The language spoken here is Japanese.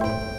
you